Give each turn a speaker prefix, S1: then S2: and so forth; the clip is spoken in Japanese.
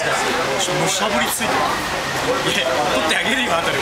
S1: ずかしいしゃぶりついて。るいや取ってあげるよあたり